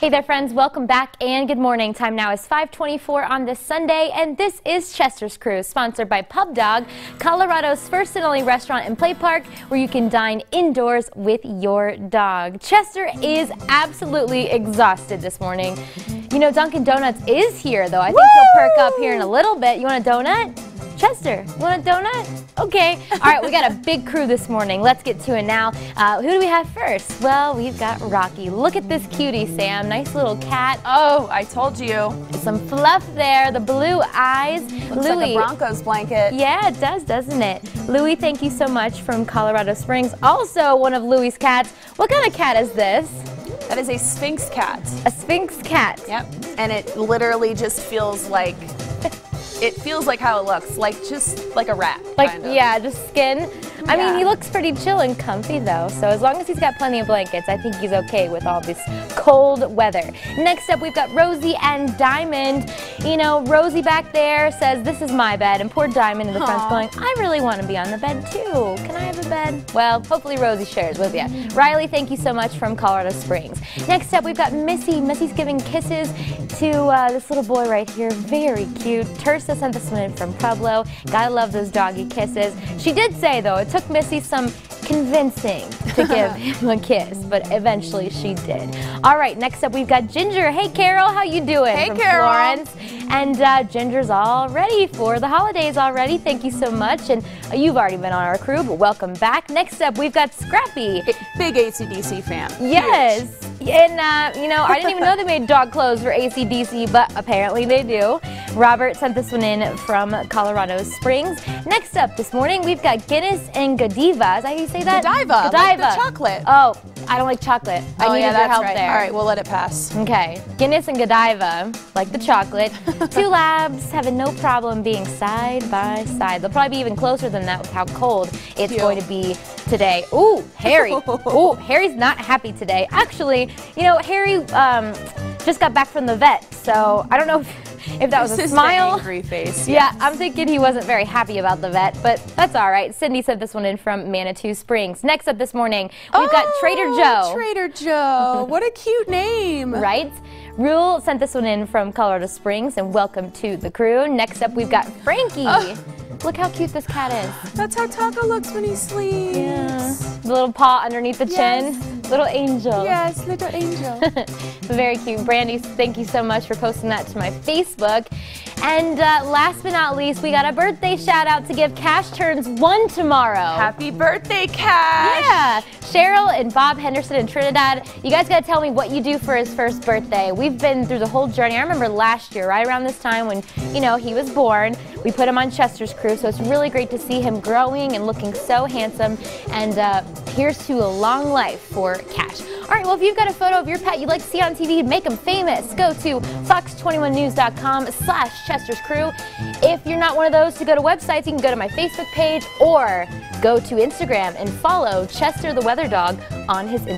Hey there friends, welcome back and good morning. Time now is 524 on this Sunday and this is Chester's Crew, sponsored by Pub Dog, Colorado's first and only restaurant and play park where you can dine indoors with your dog. Chester is absolutely exhausted this morning. You know Dunkin' Donuts is here though. I think Woo! he'll perk up here in a little bit. You want a donut? Chester, want a donut? Okay. All right, we got a big crew this morning. Let's get to it now. Uh, who do we have first? Well, we've got Rocky. Look at this cutie, Sam. Nice little cat. Oh, I told you. Some fluff there. The blue eyes. Looks Louis. like a Broncos blanket. Yeah, it does, doesn't it? Louis, thank you so much from Colorado Springs. Also one of Louis's cats. What kind of cat is this? That is a Sphynx cat. A Sphynx cat. Yep. And it literally just feels like it feels like how it looks, like just like a wrap. Like, kind of. yeah, just skin. I yeah. mean, he looks pretty chill and comfy though, so as long as he's got plenty of blankets, I think he's okay with all this cold weather. Next up, we've got Rosie and Diamond. You know, Rosie back there says, this is my bed, and poor Diamond in the front's going, I really want to be on the bed too. Can I have a bed? Well, hopefully Rosie shares with you. Riley, thank you so much from Colorado Springs. Next up, we've got Missy. Missy's giving kisses to uh, this little boy right here. Very cute. Tersa sent this one in from Pueblo. Gotta love those doggy kisses. She did say, though, it took Missy some convincing to give him a kiss, but eventually she did. All right, next up we've got Ginger. Hey, Carol, how you doing? Hey, From Carol. Florence. And uh, Ginger's all ready for the holidays already. Thank you so much. And uh, you've already been on our crew, but welcome back. Next up, we've got Scrappy. Big ACDC fan. Yes. Huge. And, uh, you know, I didn't even know they made dog clothes for ACDC, but apparently they do. Robert sent this one in from Colorado Springs. Next up this morning, we've got Guinness and Godiva. Is that how you say that? Godiva. Godiva. Like chocolate. Oh, I don't like chocolate. I oh, needed yeah, their help right. there. All right, we'll let it pass. Okay. Guinness and Godiva, like the chocolate. Two labs having no problem being side by side. They'll probably be even closer than that with how cold it's going to be today. Ooh, Harry. Ooh, Harry's not happy today. Actually, you know, Harry um, just got back from the vet, so I don't know if if that was a smile. angry face. Yes. Yeah, I'm thinking he wasn't very happy about the vet, but that's all right. Cindy sent this one in from Manitou Springs. Next up this morning, we've oh, got Trader oh, Joe. Trader Joe. what a cute name. Right? Rule sent this one in from Colorado Springs, and welcome to the crew. Next up, we've got Frankie. Oh. Look how cute this cat is. That's how Taco looks when he sleeps. Yeah. The little paw underneath the yes. chin. Little angel. Yes, little angel. Very cute. Brandy, thank you so much for posting that to my Facebook. And uh, last but not least, we got a birthday shout out to give. Cash turns one tomorrow. Happy birthday, Cash. Yeah. Cheryl and Bob Henderson in Trinidad, you guys got to tell me what you do for his first birthday. We've been through the whole journey. I remember last year, right around this time when, you know, he was born, we put him on Chester's crew, so it's really great to see him growing and looking so handsome. And uh, here's to a long life for Cash. All right, well, if you've got a photo of your pet you'd like to see on TV, make them famous. Go to fox21news.com slash Chester's Crew. If you're not one of those to go to websites, you can go to my Facebook page or go to Instagram and follow Chester the Weather Dog on his Instagram.